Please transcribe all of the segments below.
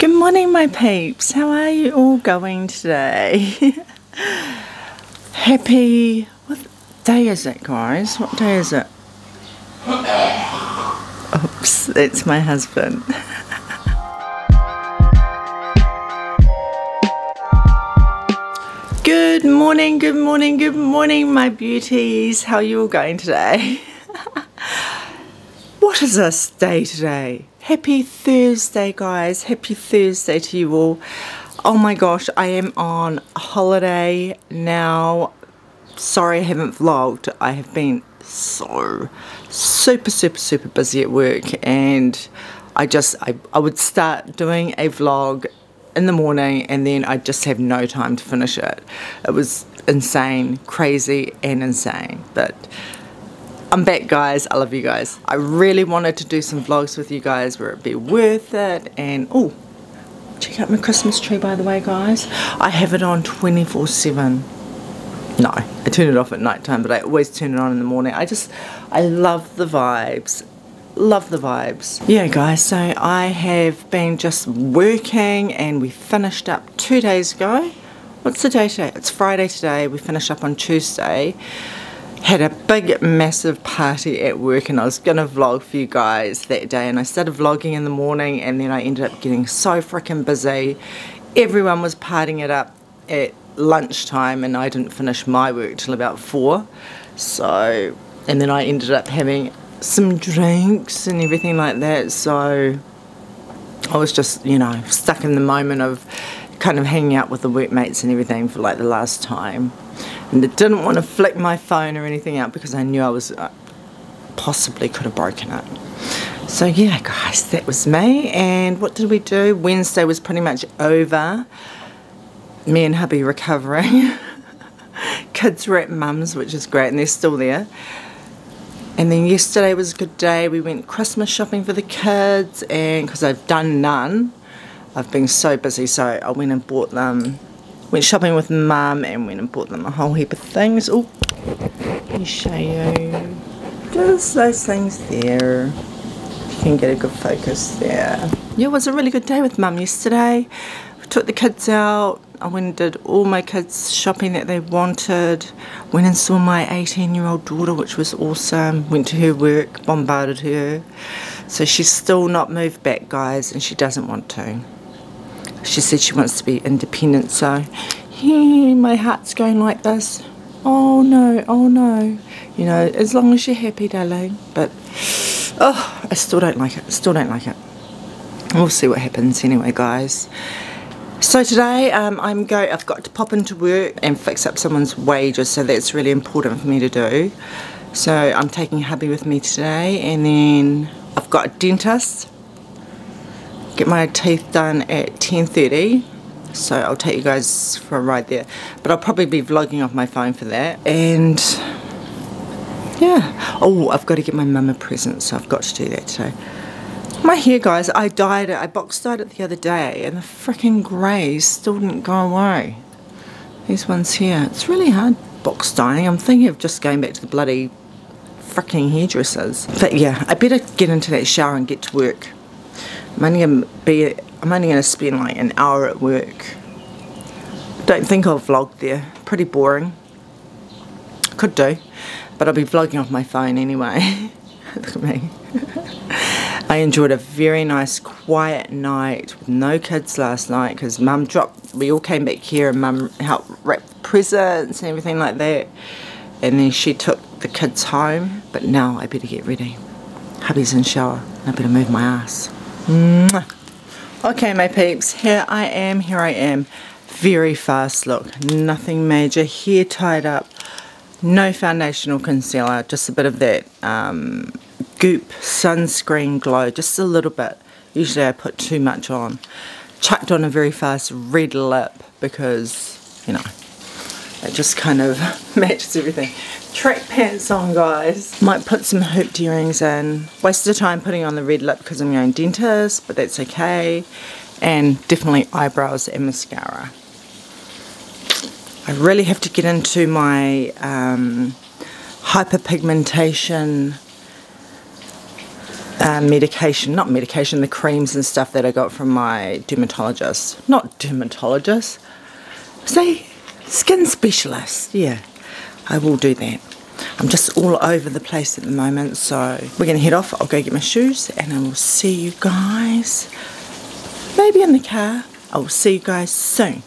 Good morning, my peeps. How are you all going today? Happy. What day is it, guys? What day is it? Oops, that's my husband. Good morning, good morning, good morning, my beauties. How are you all going today? what is this day today? Happy Thursday, guys. Happy Thursday to you all. Oh my gosh, I am on holiday now. Sorry I haven't vlogged. I have been so super, super, super busy at work and I just, I, I would start doing a vlog in the morning and then I just have no time to finish it. It was insane, crazy and insane. But I'm back guys, I love you guys. I really wanted to do some vlogs with you guys where it'd be worth it and oh, check out my Christmas tree by the way guys. I have it on 24 7. No, I turn it off at night time but I always turn it on in the morning. I just, I love the vibes love the vibes. Yeah guys, so I have been just working and we finished up two days ago. What's the day today? It's Friday today. We finished up on Tuesday. Had a big massive party at work and I was gonna vlog for you guys that day and I started vlogging in the morning and then I ended up getting so freaking busy. Everyone was partying it up at lunchtime and I didn't finish my work till about four. So, and then I ended up having some drinks and everything like that. So I was just, you know, stuck in the moment of kind of hanging out with the workmates and everything for like the last time. And I didn't want to flick my phone or anything out because I knew I was uh, possibly could have broken it. So yeah, guys, that was me. And what did we do? Wednesday was pretty much over. Me and hubby recovering. Kids were at mum's, which is great, and they're still there. And then yesterday was a good day. We went Christmas shopping for the kids, and because I've done none, I've been so busy. So I went and bought them. Went shopping with mum and went and bought them a whole heap of things. Oh, let me show you. Just those things there. You can get a good focus there. Yeah, it was a really good day with mum yesterday. We took the kids out I went and did all my kids shopping that they wanted. Went and saw my 18 year old daughter, which was awesome. Went to her work, bombarded her. So she's still not moved back, guys, and she doesn't want to. She said she wants to be independent, so my heart's going like this. Oh no, oh no. You know, as long as you're happy, darling. But, oh, I still don't like it. Still don't like it. We'll see what happens anyway, guys. So today um, I'm go. I've got to pop into work and fix up someone's wages, so that's really important for me to do. So I'm taking hubby with me today, and then I've got a dentist. Get my teeth done at 10:30. So I'll take you guys for a ride there. But I'll probably be vlogging off my phone for that. And yeah. Oh, I've got to get my mum a present, so I've got to do that today. My hair, guys, I dyed it. I box dyed it the other day, and the freaking greys still didn't go away. These ones here. It's really hard box dyeing. I'm thinking of just going back to the bloody freaking hairdressers. But yeah, I better get into that shower and get to work. I'm only gonna be. I'm only gonna spend like an hour at work. Don't think I'll vlog there. Pretty boring. Could do, but I'll be vlogging off my phone anyway. Look at me. I enjoyed a very nice quiet night with no kids last night because mum dropped, we all came back here and mum helped wrap presents and everything like that. And then she took the kids home, but now I better get ready. Hubby's in shower, I better move my ass. Okay my peeps, here I am, here I am. Very fast look, nothing major, hair tied up, no foundation or concealer, just a bit of that um, Goop Sunscreen Glow, just a little bit. Usually I put too much on. Chucked on a very fast red lip because, you know, it just kind of matches everything. Track pants on, guys. Might put some hooped earrings in. Wasted time putting on the red lip because I'm going dentist, but that's okay. And definitely eyebrows and mascara. I really have to get into my um, hyperpigmentation uh, medication, not medication, the creams and stuff that I got from my dermatologist. Not dermatologist, say skin specialist. Yeah, I will do that. I'm just all over the place at the moment, so we're gonna head off. I'll go get my shoes and I will see you guys maybe in the car. I will see you guys soon.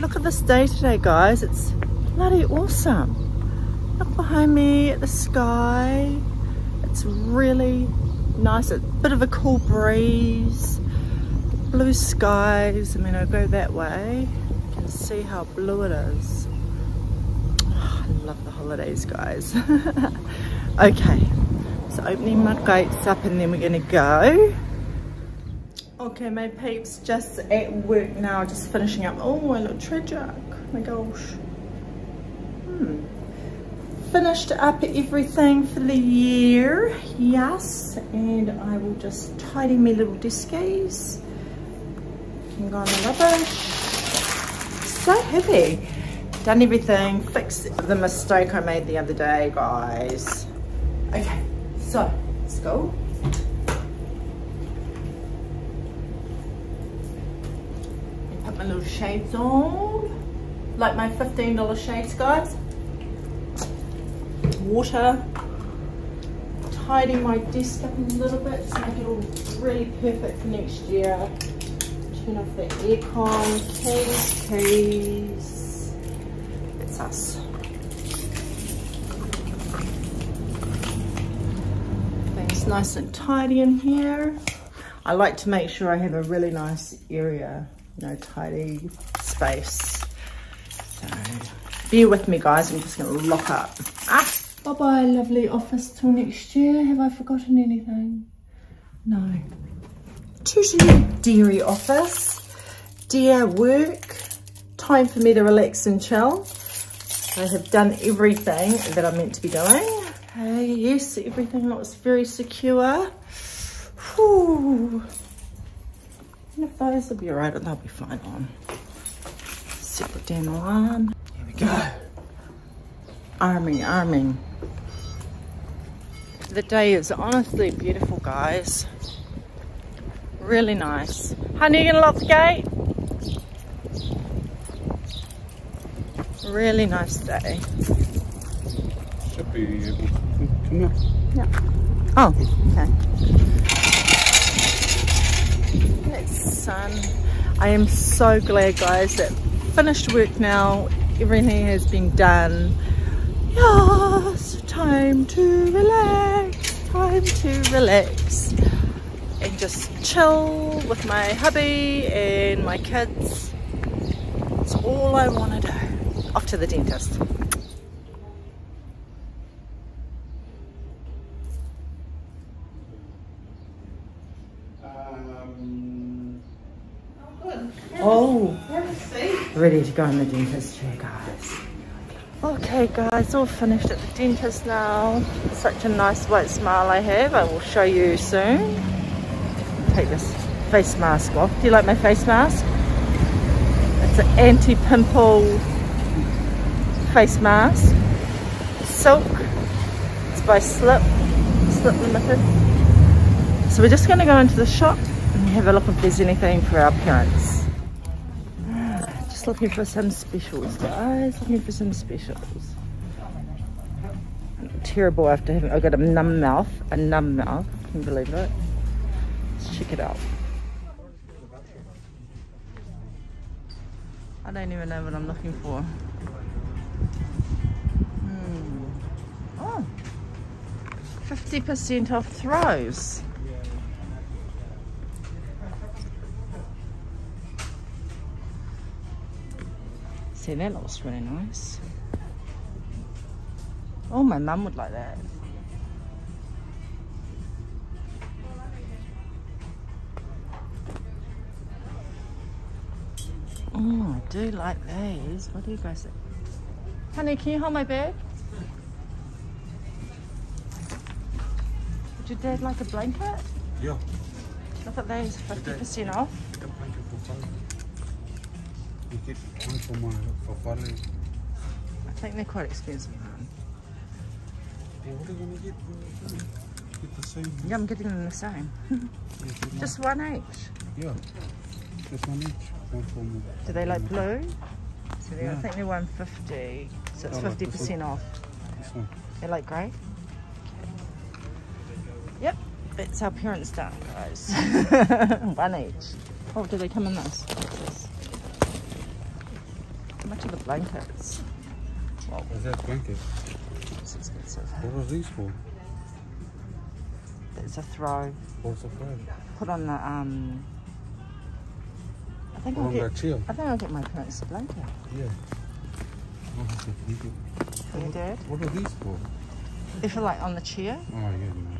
Look at this day today, guys. It's bloody awesome. Look behind me at the sky. It's really nice. A bit of a cool breeze. Blue skies. I mean, I'll go that way. You can see how blue it is. I love the holidays, guys. okay, so opening my gates up and then we're gonna go. Okay, my peeps, just at work now, just finishing up. Oh, I look tragic. my gosh. Hmm finished up everything for the year yes and I will just tidy my little deskies can go on the rubbish so happy done everything fixed the mistake I made the other day guys. Okay so let's go put my little shades on. Like my $15 shades guys. Water, tidy my desk up a little bit to make it all really perfect for next year. Turn off the aircon, keys, keys. It's. Things nice and tidy in here. I like to make sure I have a really nice area, you know, tidy space. So bear with me guys, I'm just gonna lock up. Ah! Bye bye, lovely office till next year. Have I forgotten anything? No. Tutu dairy office. Dear work. Time for me to relax and chill. I have done everything that I'm meant to be doing. Okay, yes, everything looks very secure. Whew. And if those will be alright, they'll be fine on. Set the damn alarm. Here we go. Arming, arming. The day is honestly beautiful, guys. Really nice. Honey, you gonna lock the gate? Really nice day. Should be able to come up. Yeah. Oh, okay. It's sun. I am so glad, guys, that finished work now. Everything has been done. Yes, time to relax, time to relax and just chill with my hubby and my kids. It's all I want to do. Off to the dentist. Um, Oh, ready to go in the dentist chair, guys. Okay guys, all finished at the dentist now. Such a nice white smile I have. I will show you soon. Take this face mask off. Do you like my face mask? It's an anti-pimple face mask. Silk. It's by Slip. Slip Limited. So we're just going to go into the shop and have a look if there's anything for our parents Just looking for some specials, guys. Looking for some specials. Terrible after having, I've got a numb mouth, a numb mouth. Can you believe it? Let's check it out. I don't even know what I'm looking for. 50% off throws. See, that looks really nice. Oh, my mum would like that. Oh, I do like these. What do you guys think? Honey, can you hold my bag? Would your dad like a blanket? Yeah. Look at these, 50% off. You get one for my for Farley. I think they're quite expensive, man. Yeah, what are you gonna get? Get the same. Yeah, I'm getting them the same. Just one each. Yeah. Just one each. One for me. Do they like blue? So they, I Yeah. think they're 150. So it's I like this 50% off. This one. They like grey? It's our parents' done, guys. One each. Oh, do they come in this? How much are the blankets? Well, Is that blanket? it's expensive. What are these for? It's a throw. What's the price? Put on the, um... I think Put I'll get... chair. I think I'll get my parents a blanket. Yeah. A. For your dad? What are these for? They're for like on the chair. Oh, yeah,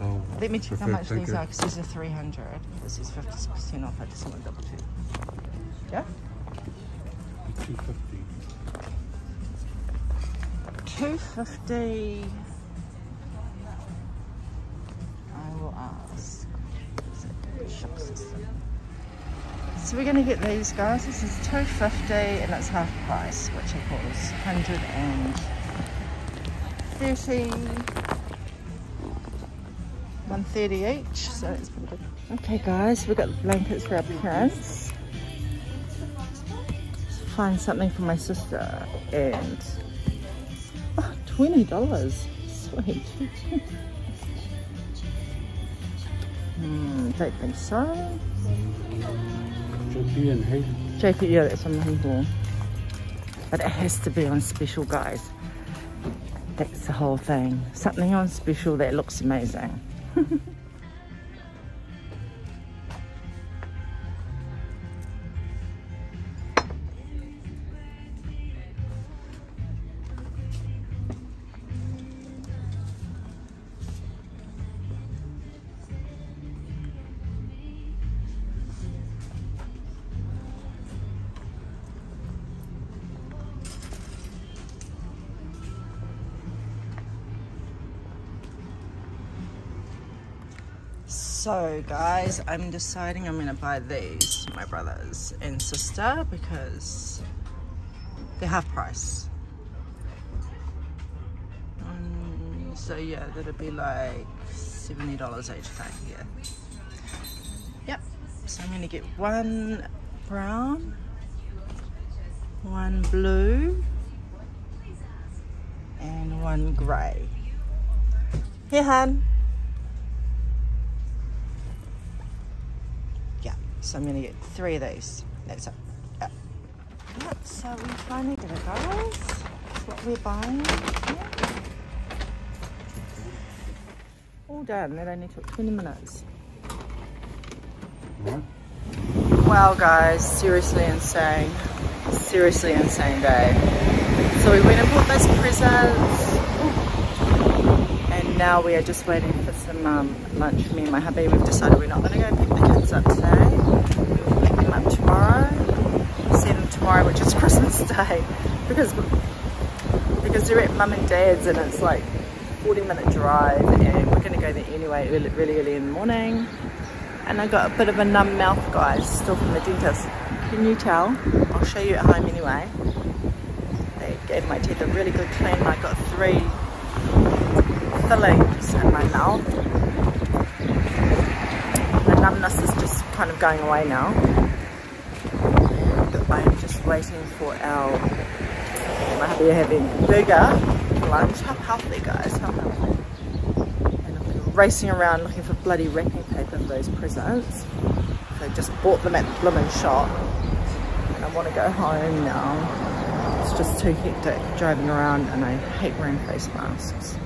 Oh, Let me check how much these are because these are 300. This is 50% off. I just want to double check. Yeah? 250. 250 I will ask so we're going to get these guys this is 250 and it's half price which equals 130 130 each so it's pretty good okay guys we've got blankets for our parents find something for my sister and twenty dollars. Sweet. hmm, don't think so. JP and Haley. JP, yeah, that's what I'm looking for. But it has to be on special, guys. That's the whole thing. Something on special that looks amazing. Ha ha ha. So guys, I'm deciding I'm gonna buy these, my brothers and sister, because they're half price. Um, so yeah, that'll be like $70 each thing, yeah. Yep, so I'm gonna get one brown, one blue, and one grey. Here, hun. Yeah, so I'm gonna get three of these. That's it. Yeah. Yep, so we finally did it, guys. That's what we're buying. Yeah. All done. That only took 20 minutes. What? Wow, guys, seriously insane. Seriously insane day. So we went and bought those presents. And now we are just waiting for some um, lunch for me and my hubby. We've decided we're not going to go pick the kids up today. Pick them up tomorrow. See them tomorrow, which is Christmas Day. Because because they're at mum and dad's and it's like 40 minute drive and we're going to go there anyway really, really early in the morning. And I got a bit of a numb mouth guys still from the dentist. Can you tell? I'll show you at home anyway. They gave my teeth a really good clean. I got three fillings in my mouth. The numbness is just kind of going away now I'm just waiting for our are having burger lunch how healthy guys how healthy and I've been racing around looking for bloody wrapping paper for those presents. So I just bought them at the blooming shop. And I want to go home now. It's just too hectic driving around and I hate wearing face masks.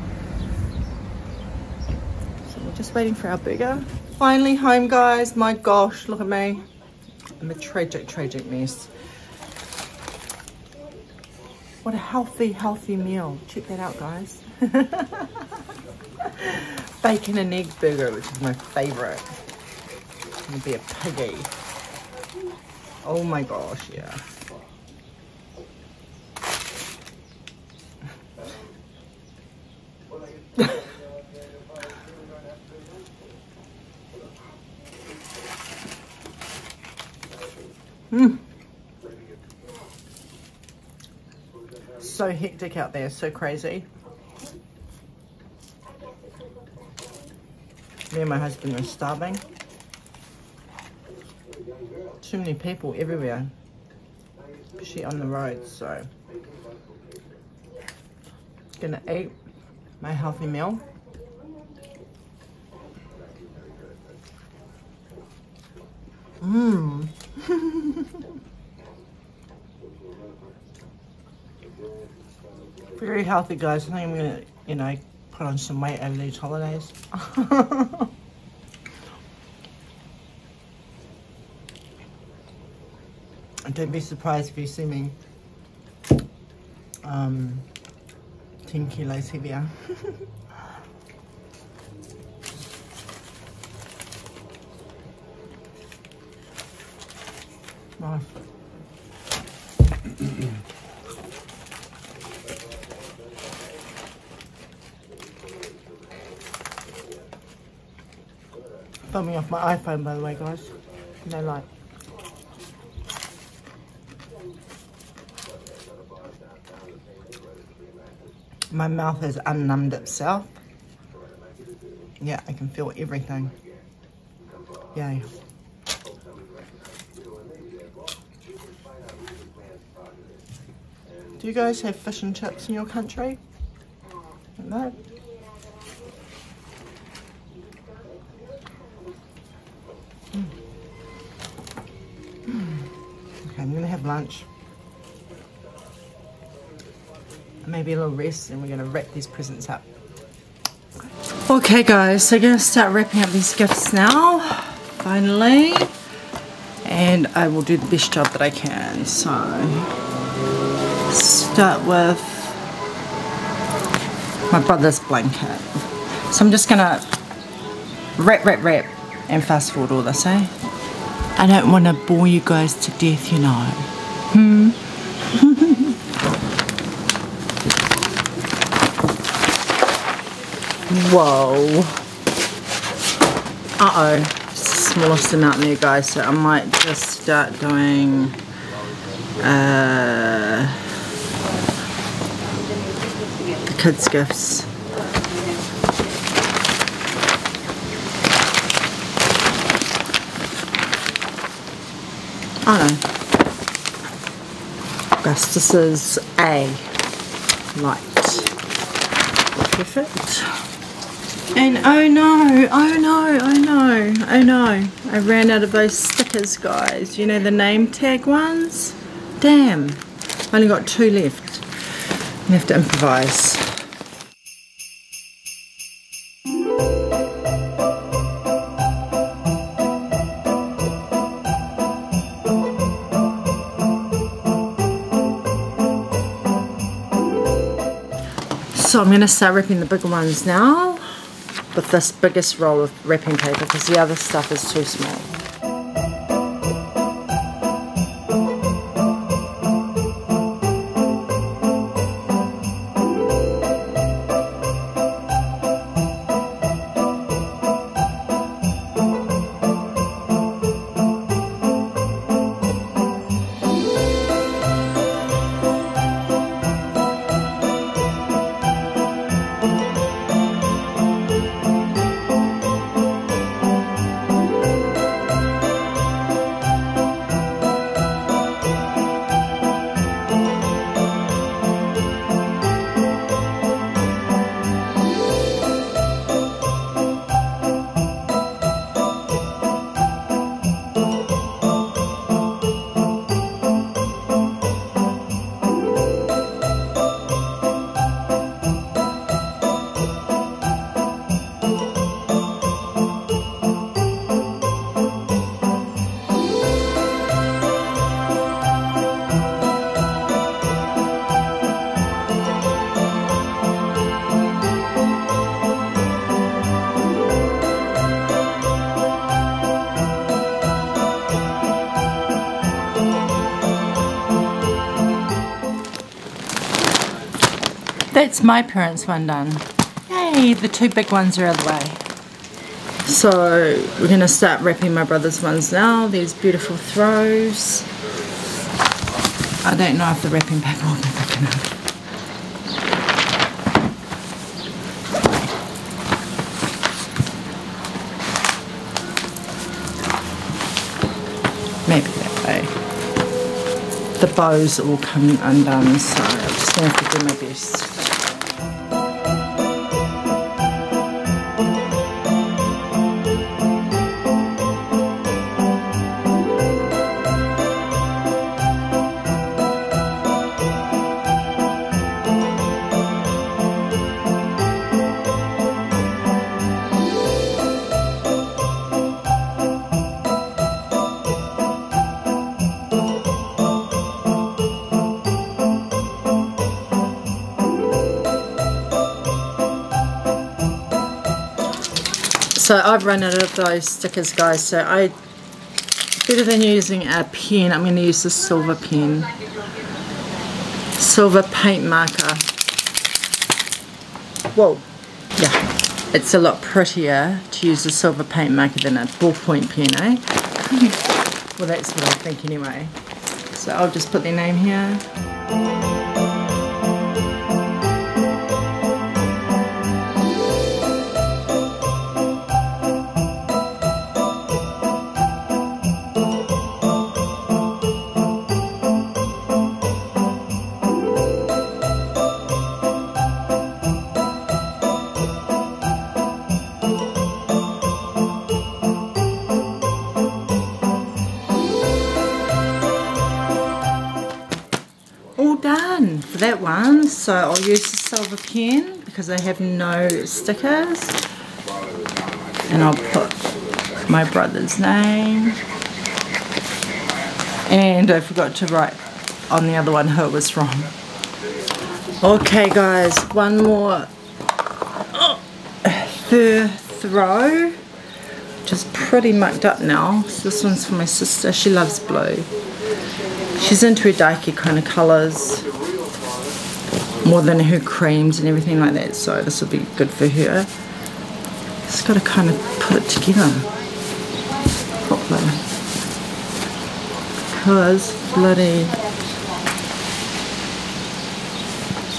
Just waiting for our burger. Finally home guys, my gosh, look at me. I'm a tragic, tragic mess. What a healthy, healthy meal. Check that out guys. bacon and egg burger, which is my favorite. It's gonna be a piggy. Oh my gosh, yeah. Hectic out there, so crazy. Me and my husband are starving. Too many people everywhere. Especially on the road, so. Gonna eat my healthy meal. Mmm. Very healthy, guys. I think I'm gonna, you know, put on some weight over these holidays. don't be surprised if you see me um, 10 kilos heavier. nice. Filming off my iPhone by the way guys. No light. My mouth has unnumbed itself. Yeah, I can feel everything. Yay. Do you guys have fish and chips in your country? No. Maybe a little rest and we're gonna wrap these presents up. Okay guys, so I'm gonna start wrapping up these gifts now, finally. And I will do the best job that I can, so. Start with my brother's blanket. So I'm just gonna wrap, wrap, wrap and fast forward all this, eh? I don't want to bore you guys to death, you know. Hmm? Whoa. Uh-oh. Smallest amount there, guys. So I might just start doing... Uh, the kids' gifts. Don't know. Augustus's A light. Perfect. And oh no, oh no, oh no, oh no. I ran out of those stickers, guys. You know the name tag ones? Damn. Only got two left. I have to improvise. So I'm going to start ripping the bigger ones now with this biggest roll of wrapping paper because the other stuff is too small. That's my parents' one done. Yay, the two big ones are out of the way. So we're going to start wrapping my brother's ones now. These beautiful throws. I don't know if the wrapping paper will be thick enough. Maybe that way. The bows all come undone, so I'm just going to have to do my best. So I've run out of those stickers guys. So I better than using a pen I'm going to use the silver pen. Silver paint marker. Whoa. Yeah. It's a lot prettier to use a silver paint marker than a ballpoint pen eh? Well that's what I think anyway. So I'll just put their name here that one so I'll use the silver pen because I have no stickers. And I'll put my brother's name. And I forgot to write on the other one who it was from. Okay guys one more. Oh, fur throw. Which is pretty mucked up now. So this one's for my sister. She loves blue. She's into her darky kind of colours more than her creams and everything like that so this will be good for her. Just got to kind of put it together properly because bloody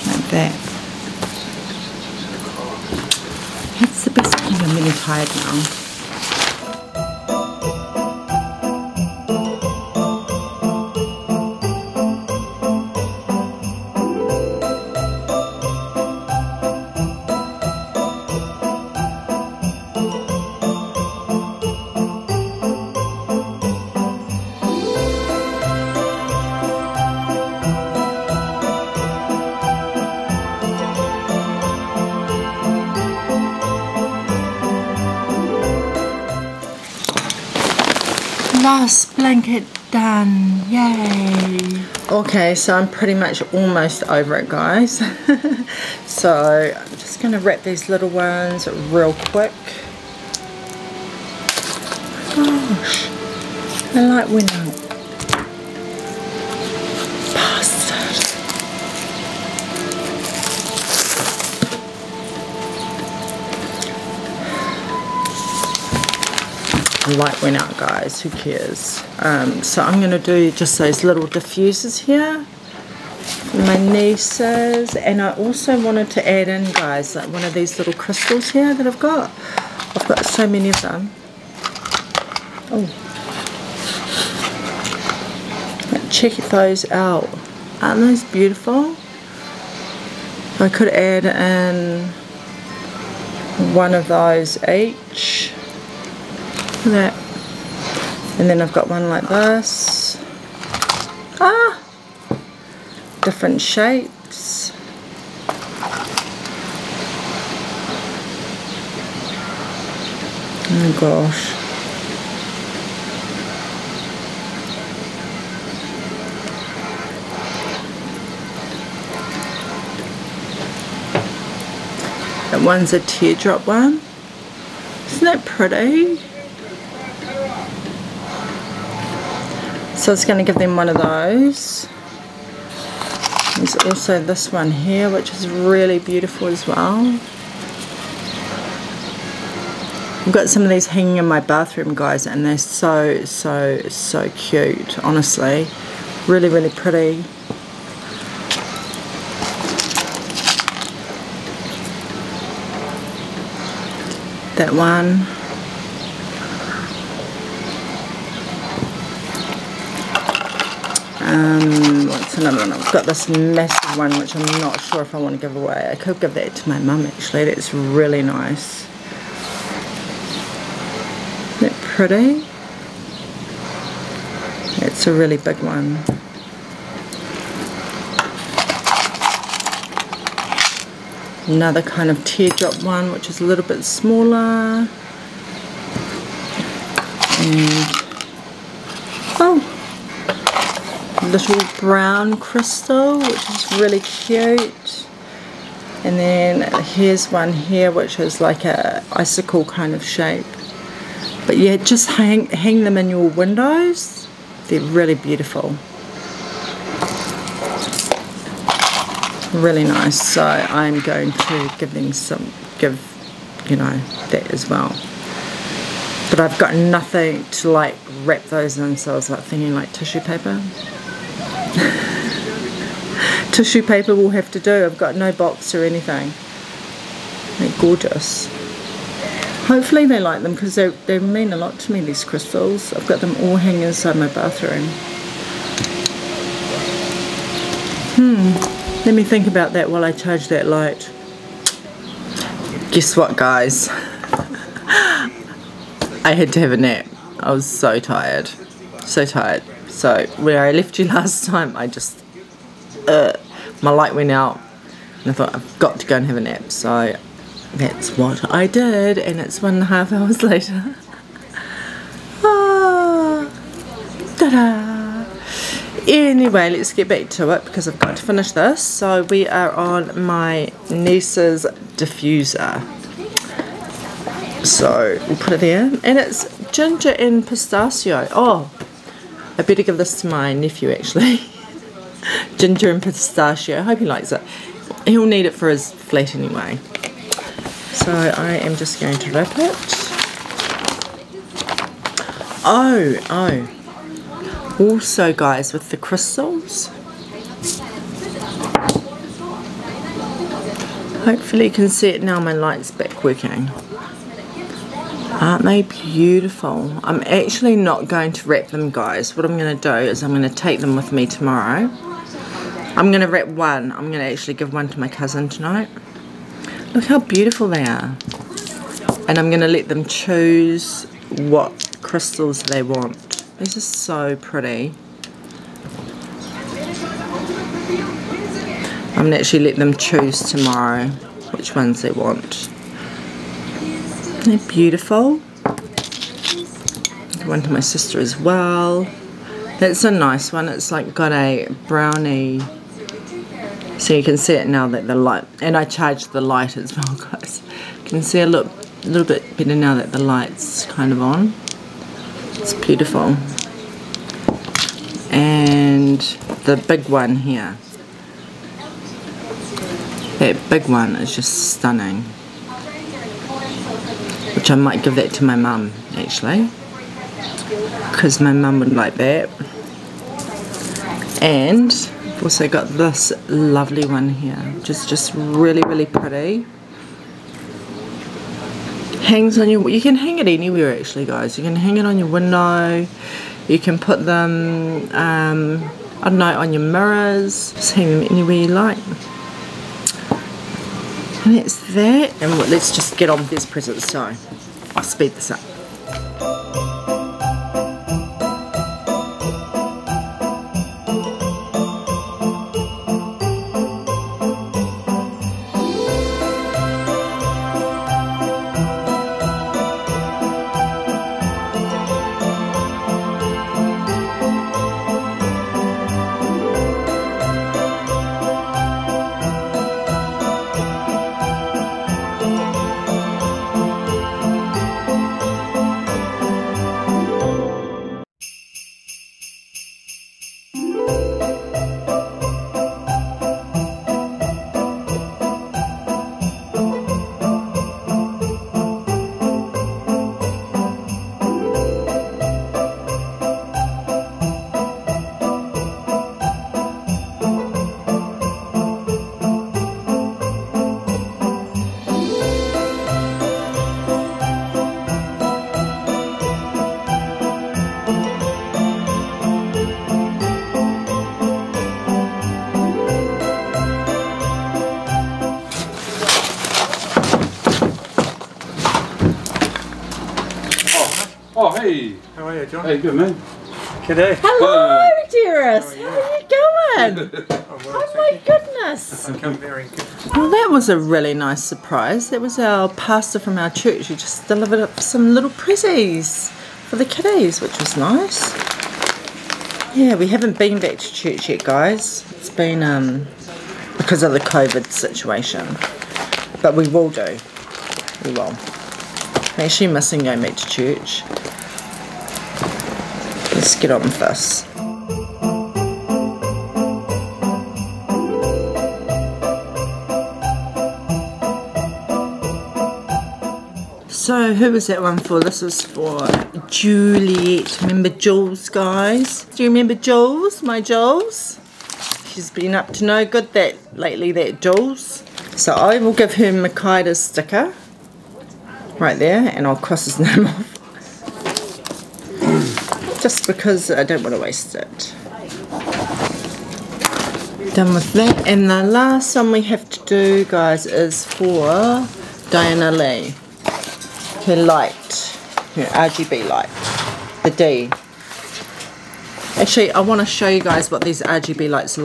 like that. That's the best thing I'm really tired now. Last blanket done. Yay. Okay so I'm pretty much almost over it guys. So I'm just gonna wrap these little ones real quick. Gosh the light went light went out guys. Who cares? Um, so I'm gonna do just those little diffusers here. My nieces. And I also wanted to add in guys like one of these little crystals here that I've got. I've got so many of them. Oh. Check those out. Aren't those beautiful? I could add in one of those each that. And then I've got one like this. Ah! Different shapes. Oh gosh. That one's a teardrop one. Isn't that pretty So it's going to give them one of those. There's also this one here which is really beautiful as well. I've got some of these hanging in my bathroom guys and they're so so so cute honestly. Really really pretty. That one. Um, what's another one? I've got this massive one which I'm not sure if I want to give away. I could give that to my mum actually. That's really nice. Isn't that pretty? It's a really big one. Another kind of teardrop one which is a little bit smaller. And oh little brown crystal which is really cute. And then here's one here which is like a icicle kind of shape. But yeah just hang, hang them in your windows. They're really beautiful. Really nice. So I'm going to give them some give you know that as well. But I've got nothing to like wrap those in so I was like thinking like tissue paper Tissue paper will have to do. I've got no box or anything. They're gorgeous. Hopefully they like them because they, they mean a lot to me, these crystals. I've got them all hanging inside my bathroom. Hmm. Let me think about that while I charge that light. Guess what, guys? I had to have a nap. I was so tired. So tired. So where I left you last time, I just, uh, my light went out and I thought I've got to go and have a nap. So that's what I did and it's one and a half hours later. ah, ta-da! Anyway, let's get back to it because I've got to finish this. So we are on my niece's diffuser. So we'll put it there. And it's ginger and pistachio. Oh, I better give this to my nephew actually. Ginger and pistachio. I hope he likes it. He'll need it for his flat anyway. So I am just going to wrap it. Oh, oh. Also guys, with the crystals. Hopefully you can see it now my light's back working. Aren't they beautiful? I'm actually not going to wrap them, guys. What I'm going to do is I'm going to take them with me tomorrow. I'm going to wrap one. I'm going to actually give one to my cousin tonight. Look how beautiful they are. And I'm going to let them choose what crystals they want. These are so pretty. I'm going to actually let them choose tomorrow which ones they want. They're beautiful. One to my sister as well. That's a nice one. It's like got a brownie. So you can see it now that the light, and I charged the light as well, guys. You can see a little, a little bit better now that the light's kind of on. It's beautiful. And the big one here. That big one is just stunning which I might give that to my mum actually because my mum would like that. And I've also got this lovely one here is just really really pretty. Hangs on your you can hang it anywhere actually guys. You can hang it on your window. You can put them um, I don't know on your mirrors. Just hang them anywhere you like and that's that. And let's just get on with these present. So I'll speed this up. Hey, How are you, John? hey, good man. G'day. Hello, dearest. How are you going? Oh, well, Oh my goodness. thank you. I'm very good. Well, that was a really nice surprise. That was our pastor from our church who just delivered up some little prezzies for the kiddies, which was nice. Yeah, we haven't been back to church yet, guys. It's been um, because of the COVID situation. But we will do. We will. I'm actually missing going back to church. Let's get on with this. So who was that one for? This is for Juliet. Remember Jules, guys? Do you remember Jules? My Jules? She's been up to no good that lately, that Jules. So I will give her Makaida's sticker. Right there, and I'll cross his name off. Just because I don't want to waste it. Done with that. And the last one we have to do, guys, is for Diana Lee her light, her RGB light, the D. Actually, I want to show you guys what these RGB lights are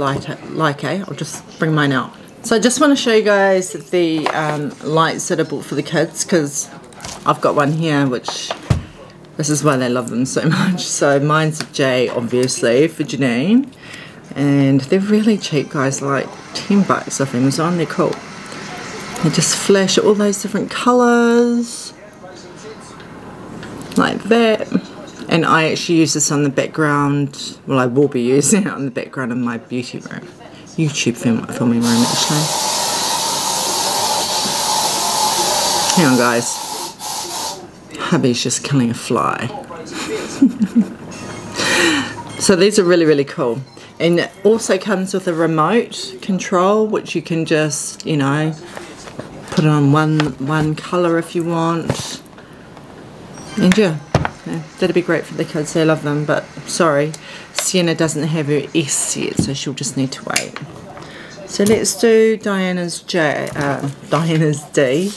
like, eh? I'll just bring mine out. So I just want to show you guys the um, lights that I bought for the kids because I've got one here which this is why they love them so much. So mine's a J obviously for Janine. And they're really cheap guys like 10 bucks off Amazon, they're cool. They just flash all those different colours. Like that. And I actually use this on the background. Well I will be using it on the background of my beauty room. YouTube film, filming room actually. Hang on guys hubby's just killing a fly so these are really really cool and it also comes with a remote control which you can just you know put on one one color if you want and yeah, yeah, that'd be great for the kids. They love them, but sorry, Sienna doesn't have her S yet, so she'll just need to wait. So let's do Diana's J, uh, Diana's D.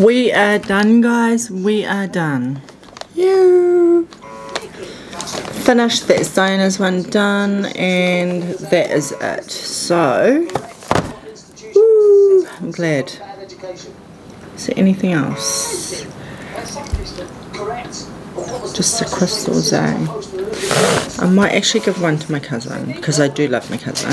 We are done, guys. We are done. You finished. That's Diana's one done, and that is it. So, woo, I'm glad. Is there anything else? Just the crystals, eh? I might actually give one to my cousin because I do love my cousin.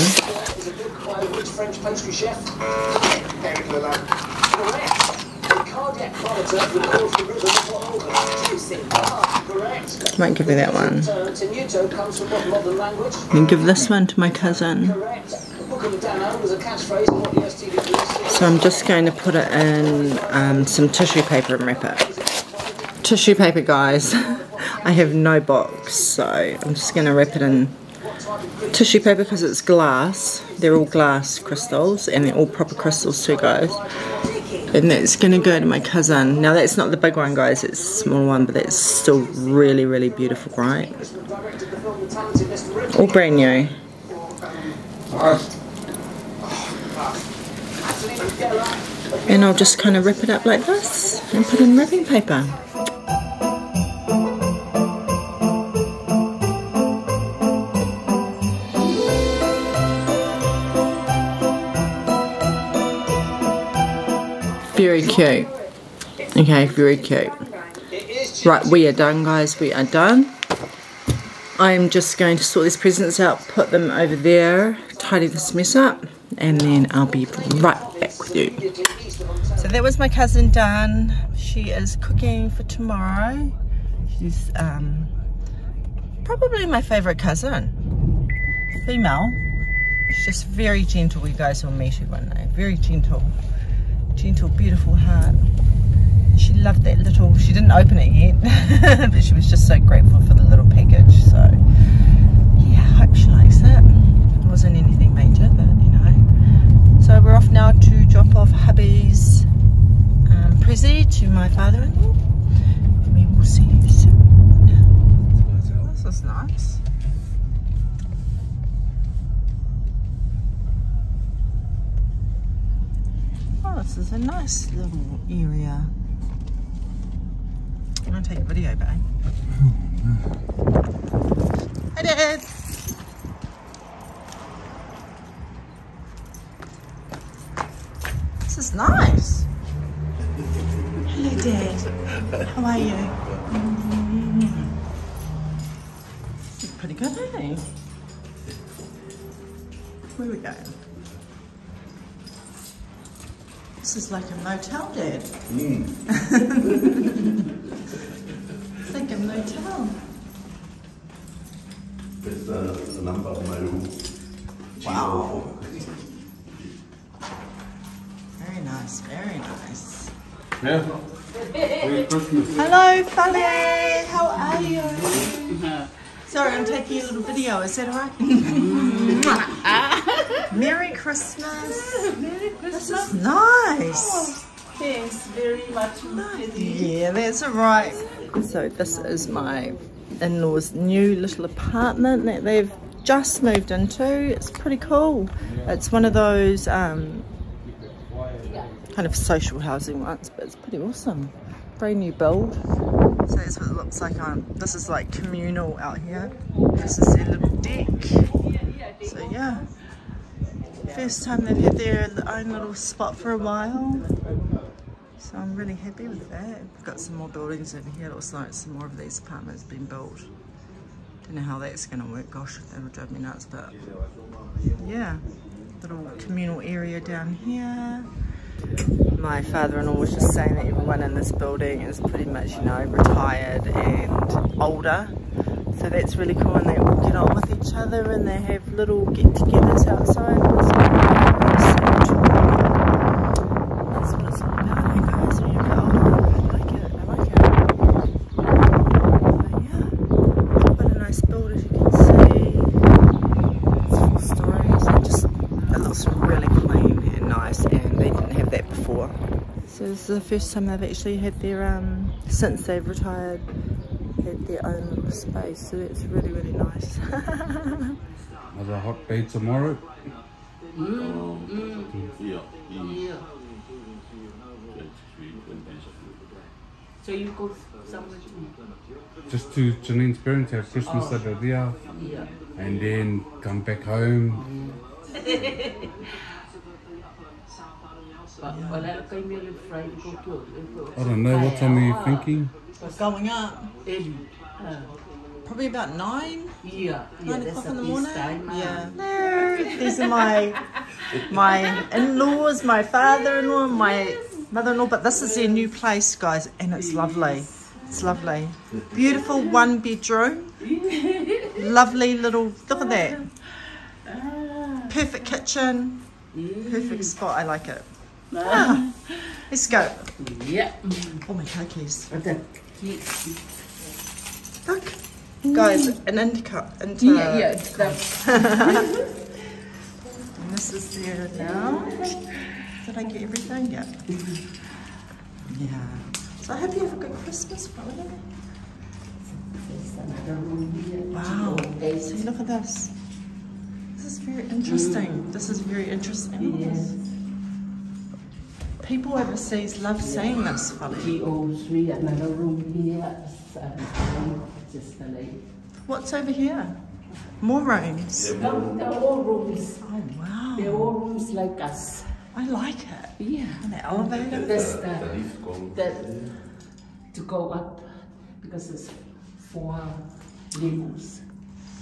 Might give her that one. And give this one to my cousin. So I'm just going to put it in um, some tissue paper and wrap it. Tissue paper, guys. I have no box, so I'm just going to wrap it in tissue paper because it's glass. They're all glass crystals, and they're all proper crystals too, guys. And going to go to my cousin. Now that's not the big one, guys. It's a small one, but that's still really, really beautiful, right? All brand new. And I'll just kind of wrap it up like this and put in wrapping paper. Very cute. Okay, very cute. Right, we are done, guys. We are done. I'm just going to sort these presents out, put them over there, tidy this mess up, and then I'll be right back with you. So that was my cousin done. She is cooking for tomorrow. She's um, probably my favourite cousin. Female. She's just very gentle. You guys will meet her one day. Very gentle. Gentle, beautiful heart. She loved that little, she didn't open it yet, but she was just so grateful for the little package. So, yeah, I hope she likes it. It was wasn't anything major, but you know. So we're off now to drop off hubby's um, Prezi to my father-in-law. We will see you soon. This is nice. Oh, this is a nice little area. I'm gonna take a video, babe. Hi, Dad. This is nice. Hello, Dad. How are you? It's pretty good, eh? Where we going? This is like a motel, Dad. Mm. it's like a motel. That's the, the number of my room. Wow. Very nice, very nice. Yeah. Merry Christmas. Hello, Fally. How are you? Sorry, I'm taking a little video. Is that alright? Merry Christmas. Merry Christmas. This is nice. Thanks very much, Yeah, that's alright. So this is my in-laws' new little apartment that they've just moved into. It's pretty cool. It's one of those um, kind of social housing ones, but it's pretty awesome. Brand new build. So that's what it looks like on. This is like communal out here. This is their little deck. So yeah. First time they've had their own little spot for a while. So I'm really happy with that. We've got some more buildings over here. It looks like some more of these apartments been built. Don't know how that's going to work. Gosh, that would drive me nuts. But yeah, little communal area down here. My father-in-law was just saying that everyone in this building is pretty much, you know, retired and older. So that's really cool and they all get on with each other and they have little get-togethers outside. It's so that's what it's all about, hey guys, when you get older. I like it, I like it. But yeah, quite a nice build as you can see. It's full stories and just, it looks really clean and nice and they didn't have that before. So this is the first time they've actually had their, um, since they've retired, had their own little space. So that's really, really nice. Another hot day tomorrow. Yeah. Yeah. So you go somewhere to Just to Janine's parents, have Christmas at the there, Yeah. and then come back home. But wala kayo may Friday go to. I don't know, what time are you thinking? Going up, Early. Uh, probably about nine. yeah. Yeah, Nine that's o'clock in the the morning. time. ah. Yeah. No, these are my my in-laws, my father-in-law, and my mother-in-law. But this is their new place, guys, and it's lovely. It's lovely. Beautiful one bedroom. Lovely little. Look at that. Perfect kitchen. Perfect spot. I like it. Ah, let's go. Yeah. Oh my cookies. But then, Look, guys, an indica. Inter yeah, yeah. And this is there now. Did I get everything? Yeah. Yeah. So I hope you have a good Christmas, brother. There's another room here. Wow. Okay. See, look at this. This is very interesting. This is very interesting. Yes. People overseas love seeing this, Fully. GO3, another room here. Um, just the lady. What's over here? More rooms. No, they're all rooms. Oh, wow. They're all rooms like us. I like it. Yeah. And the elevator. That's The the, the, to go up because it's four levels.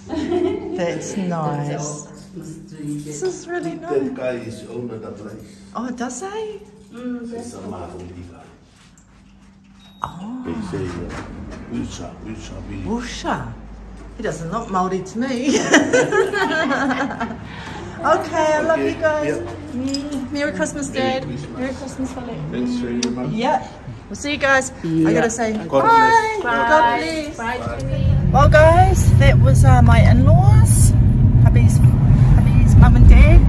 That's That's nice. all. This is really That nice. guy is owner the place. Oh, does he? It's a Martin guy. Oh. They say. He doesn't look Māori to me. okay, I love you guys. Mm, Merry Christmas, Dad. Merry Christmas, Polly. Thanks very much. Yeah. We'll see you guys. I gotta say God bye. bless. God bless. Well, guys, that was uh, my in-laws. Hubby's, hubby's mum and dad,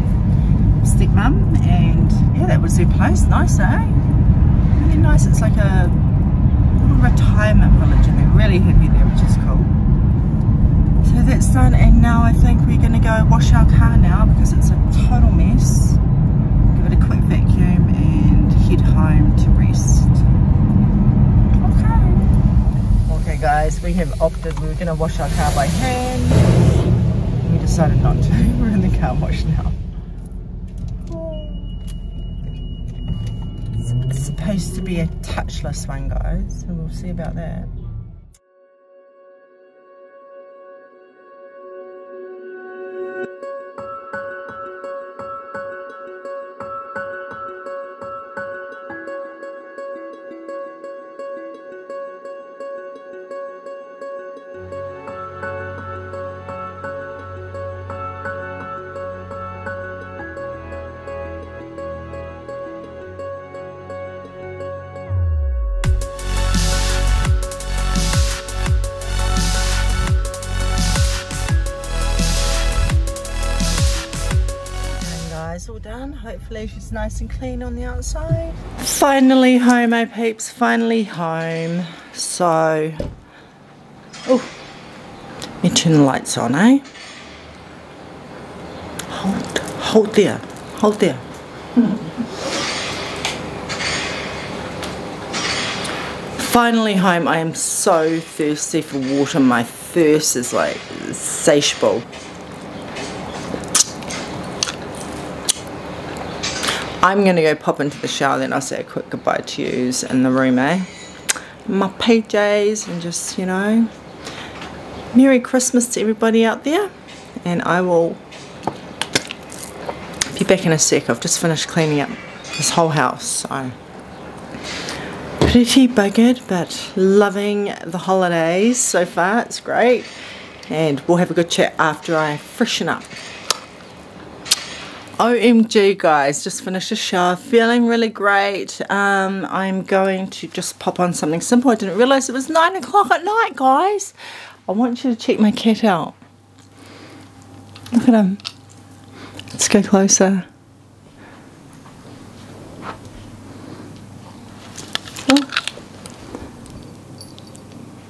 stepmum, and yeah, that was their place. Nice, eh? Really nice. It's like a little retirement village, and they're really happy there, which is cool. So that's done, and now I think we're going to go wash our car now because it's a total mess. Give it a quick vacuum and head home to rest. Okay. Okay, guys, we have opted. We were going to wash our car by hand. We decided not to. We're in the car wash now. Supposed to be a touchless one, guys, so we'll see about that. And all done. Hopefully she's nice and clean on the outside. Finally home, my peeps. Finally home. So, oh, let me turn the lights on, eh? Hold, hold there, hold there. Finally home. I am so thirsty for water. My thirst is like insatiable. I'm gonna go pop into the shower then I'll say a quick goodbye to yous in the room eh? My PJs and just you know Merry Christmas to everybody out there. And I will be back in a sec. I've just finished cleaning up this whole house so. Pretty buggered but loving the holidays so far. It's great. And we'll have a good chat after I freshen up OMG guys, just finished a shower, feeling really great. Um, I'm going to just pop on something simple. I didn't realise it was 9 o'clock at night guys. I want you to check my cat out. Look at him. Let's go closer.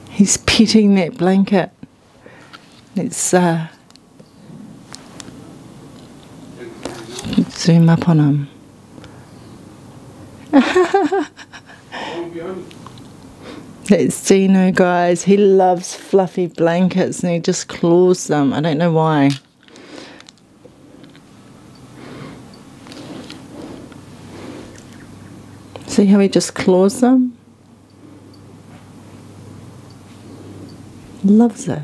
He's petting that blanket. Let's uh, zoom up on him. That's Dino, guys. He loves fluffy blankets and he just claws them. I don't know why. See how he just claws them? Loves it.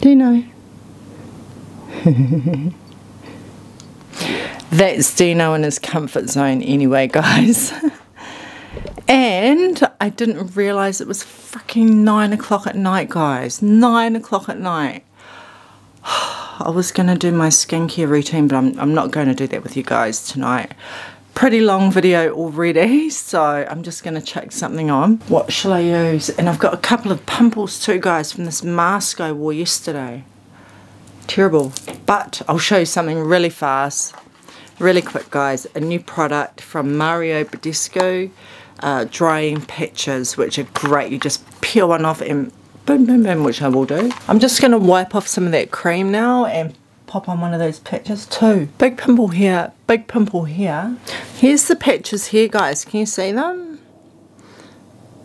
Dino. That's Dino in his comfort zone anyway, guys. and I didn't realise it was freaking 9 o'clock at night, guys. 9 o'clock at night. I was going to do my skincare routine, but I'm, I'm not going to do that with you guys tonight. Pretty long video already, so I'm just going to check something on. What shall I use? And I've got a couple of pimples too, guys, from this mask I wore yesterday terrible. But I'll show you something really fast really quick guys. A new product from Mario Badescu uh, drying patches which are great. You just peel one off and boom boom boom which I will do. I'm just going to wipe off some of that cream now and pop on one of those patches too. Big pimple here big pimple here. Here's the patches here guys. Can you see them?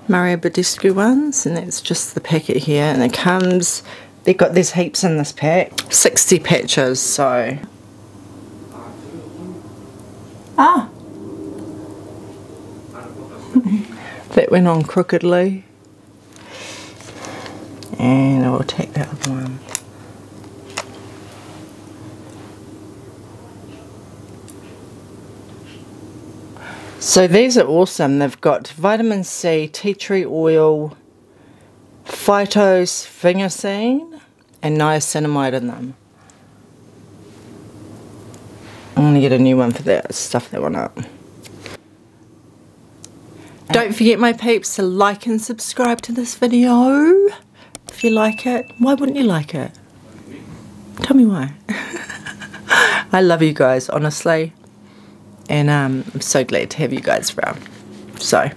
Mario Badescu ones and that's just the packet here and it comes they got there's heaps in this pack. 60 patches. So. Ah. That went on crookedly. And I will take that other one. So these are awesome. They've got vitamin C tea tree oil phytosphingosine and niacinamide in them. I'm going to get a new one for that, stuff that one up. Don't forget my peeps to like and subscribe to this video if you like it. Why wouldn't you like it? Tell me why. I love you guys, honestly. And um, I'm so glad to have you guys around. So,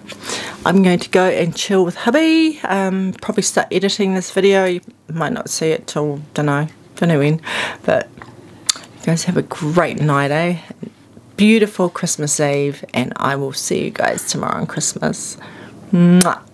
I'm going to go and chill with hubby. Um, probably start editing this video. Might not see it till, don't know, don't know when. But you guys have a great night, eh? Beautiful Christmas Eve. And I will see you guys tomorrow on Christmas. Mwah.